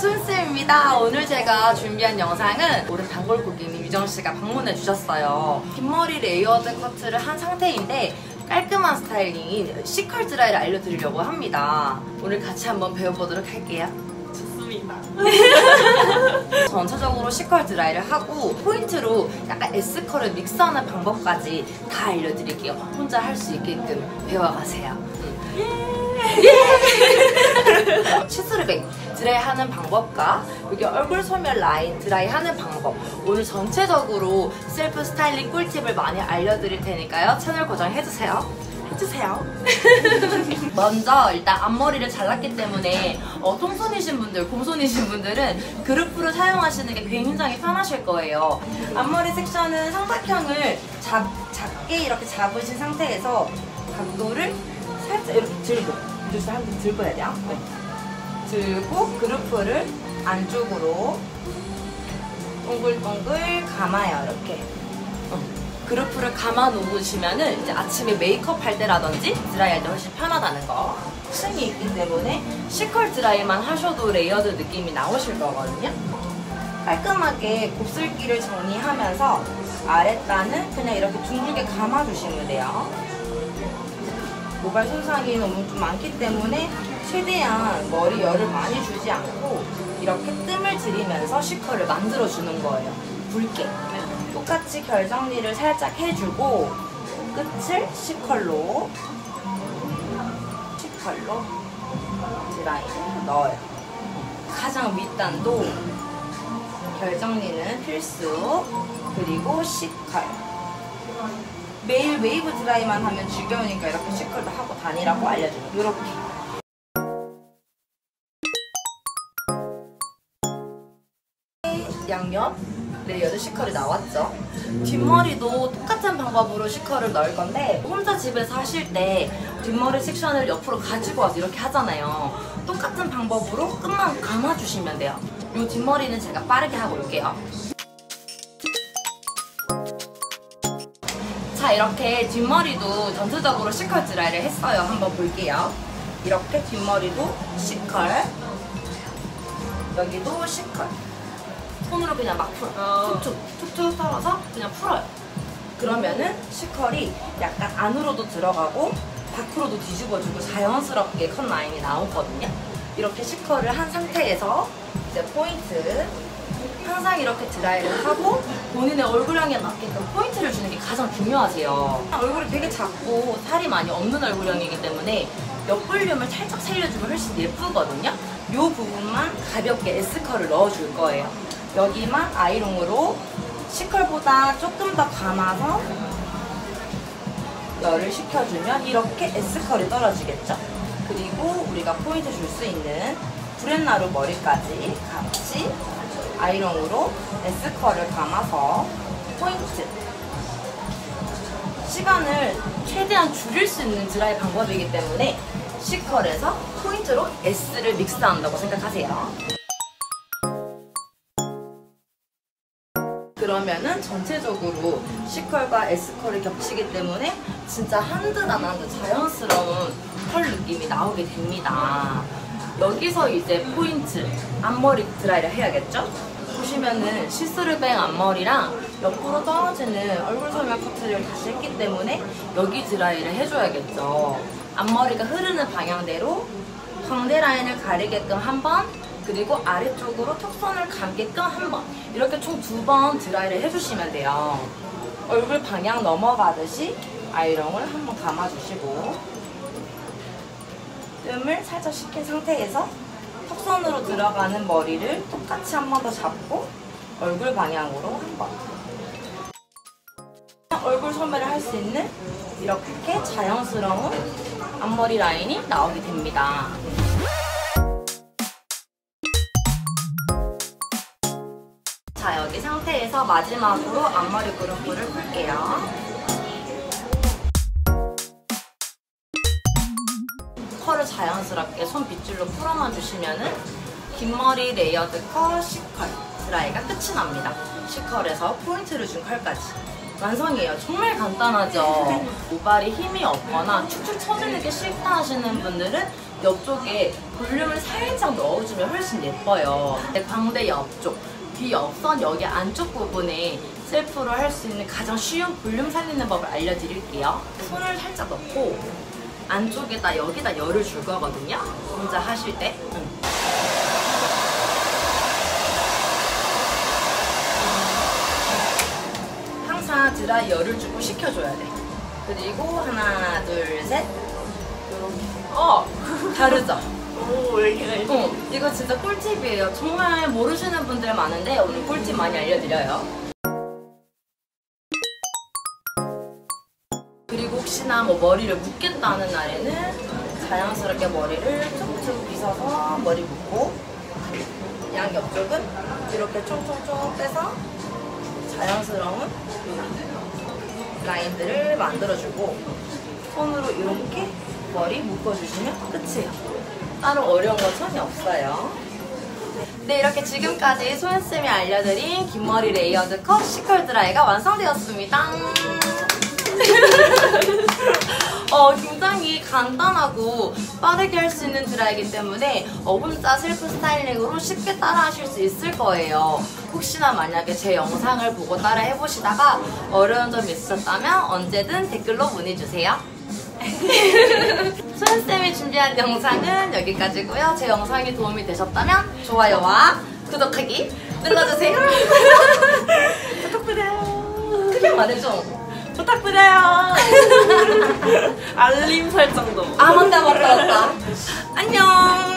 반갑습니다. 오늘 제가 준비한 영상은 오늘 단골 고객님 유정 씨가 방문해 주셨어요. 뒷머리 layered 커트를 한 상태인데 깔끔한 styling인 C컬 드라이를 알려드리려고 합니다. 오늘 같이 한번 배워보도록 할게요. 좋습니다. 전체적으로 C컬 드라이를 하고 포인트로 약간 S컬을 믹스하는 방법까지 다 알려드릴게요. 혼자 할 수 있게끔 배워가세요. 예! see-through bang 드라이 하는 방법과 여기 얼굴 소멸 라인 드라이 하는 방법 오늘 전체적으로 셀프 스타일링 꿀팁을 많이 알려드릴 테니까요. 채널 고정해주세요. 해주세요. 먼저 일단 앞머리를 잘랐기 때문에 어, 똥손이신 분들, 곰손이신 분들은 그루프를 사용하시는 게 굉장히 편하실 거예요. 앞머리 섹션은 삼각형을 잡, 작게 이렇게 잡으신 상태에서 각도를 살짝 이렇게 들고 이렇게 한번 들고 해야 돼요. 네. 들고 그루프를 안쪽으로 동글동글 감아요. 이렇게. 어. 그루프를 감아 놓으시면은 이제 아침에 메이크업 할 때라든지 드라이 할 때 훨씬 편하다는 거. 층이 있기 때문에 C컬 드라이만 하셔도 layered 느낌이 나오실 거거든요. 깔끔하게 곱슬기를 정리하면서 아랫단은 그냥 이렇게 둥글게 감아주시면 돼요. 모발 손상이 너무 좀 많기 때문에 최대한 머리 열을 많이 주지 않고 이렇게 뜸을 들이면서 시컬을 만들어주는 거예요. 붉게. 똑같이 결 정리를 살짝 해주고 끝을 C컬로 C컬로 드라이를 넣어요. 가장 윗단도 결 정리는 필수 그리고 C컬 매일 웨이브 드라이만 하면 지겨우니까 이렇게 C컬도 하고 다니라고 알려줘요. 이렇게 양옆 layered C컬이 나왔죠. 뒷머리도 똑같은 방법으로 C컬을 넣을 건데 혼자 집에서 하실 때 뒷머리 섹션을 옆으로 가지고 와서 이렇게 하잖아요. 똑같은 방법으로 끝만 감아주시면 돼요. 이 뒷머리는 제가 빠르게 하고 올게요. 자 이렇게 뒷머리도 전체적으로 시컬 드라이를 했어요. 한번 볼게요. 이렇게 뒷머리도 시컬 여기도 시컬 손으로 그냥 막 풀어요. 툭툭 툭툭 털어서 그냥 풀어요. 그러면은 시컬이 약간 안으로도 들어가고 밖으로도 뒤집어주고 자연스럽게 컷 라인이 나오거든요. 이렇게 시컬을 한 상태에서 이제 포인트 항상 이렇게 드라이를 하고 본인의 얼굴형에 맞게끔 포인트를 주는 게 가장 중요하세요. 얼굴이 되게 작고 살이 많이 없는 얼굴형이기 때문에 옆볼륨을 살짝 살려주면 훨씬 예쁘거든요. 이 부분만 가볍게 S컬을 넣어줄 거예요. 여기만 아이롱으로 C컬보다 조금 더 감아서 열을 식혀주면 이렇게 S컬이 떨어지겠죠? 그리고 우리가 포인트 줄 수 있는 구렛나루 머리까지 같이 아이롱으로 S컬을 감아서 포인트 시간을 최대한 줄일 수 있는 드라이 방법이기 때문에 C컬에서 포인트로 S를 믹스한다고 생각하세요. 그러면은 전체적으로 C컬과 S컬이 겹치기 때문에 진짜 한 듯 안 한 듯 자연스러운 컬 느낌이 나오게 됩니다. 여기서 이제 포인트 앞머리 드라이를 해야겠죠? 보시면은 see-through bang 앞머리랑 옆으로 떨어지는 얼굴 소멸 커트를 다시 했기 때문에 여기 드라이를 해줘야겠죠. 앞머리가 흐르는 방향대로 광대 라인을 가리게끔 한번 그리고 아래쪽으로 턱선을 감게끔 한 번. 이렇게 총 두 번 드라이를 해주시면 돼요. 얼굴 방향 넘어가듯이 아이롱을 한번 감아주시고. 뜸을 살짝 식힌 상태에서 턱선으로 들어가는 머리를 똑같이 한 번 더 잡고 얼굴 방향으로 한 번. 얼굴 소매를 할 수 있는 이렇게 자연스러운 앞머리 라인이 나오게 됩니다 자 여기 상태에서 마지막으로 앞머리 그루프를 풀게요. 컬을 자연스럽게 손 빗질로 풀어놔 주시면은 긴 머리 layered 컬, C컬 드라이가 끝이 납니다. C컬에서 포인트를 준 컬까지. 완성이에요. 정말 간단하죠? 모발이 힘이 없거나 축축 처지는 게 싫다 하시는 분들은 옆쪽에 볼륨을 살짝 넣어주면 훨씬 예뻐요. 광대 옆쪽, 귀 옆선 여기 안쪽 부분에 셀프로 할 수 있는 가장 쉬운 볼륨 살리는 법을 알려드릴게요. 손을 살짝 넣고 안쪽에다 여기다 열을 줄 거거든요. 혼자 하실 때. 응. 항상 드라이 열을 주고 식혀줘야 돼. 그리고 하나, 둘, 셋. 어. 다르죠? 오 여기가 어, 이거 진짜 꿀팁이에요. 정말 모르시는 분들 많은데 오늘 꿀팁 많이 알려드려요. 그리고 혹시나 뭐 머리를 묶겠다는 날에는 자연스럽게 머리를 툭툭 빗어서 머리 묶고 양 옆쪽은 이렇게 총총총 빼서 자연스러운 라인들을 만들어주고 손으로 이렇게 머리 묶어주시면 끝이에요. 따로 어려운 건 전혀 없어요. 네, 이렇게 지금까지 소연쌤이 알려드린 긴 머리 layered 컷 C컬 드라이가 완성되었습니다. 간단하고 빠르게 할 수 있는 드라이기 때문에 어, 혼자 셀프 스타일링으로 쉽게 따라 하실 수 있을 거예요. 혹시나 만약에 제 영상을 보고 따라 해보시다가 어려운 점이 있으셨다면 언제든 댓글로 문의주세요. 소연쌤이 준비한 영상은 여기까지고요. 제 영상이 도움이 되셨다면 좋아요와 구독하기 눌러주세요. 부탁드려요. 크게 말해줘. 부탁드려요. 알림 설정도. 아 맞다 맞다 맞다. 안녕.